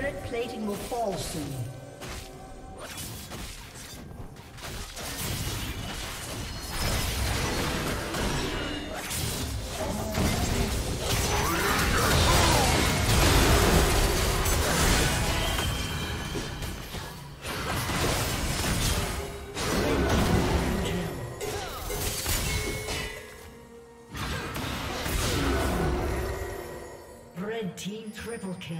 Turret plating will fall soon. Red team triple kill.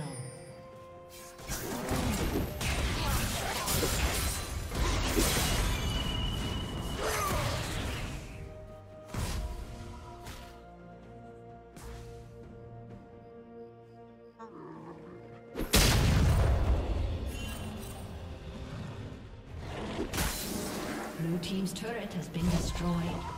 Has been destroyed.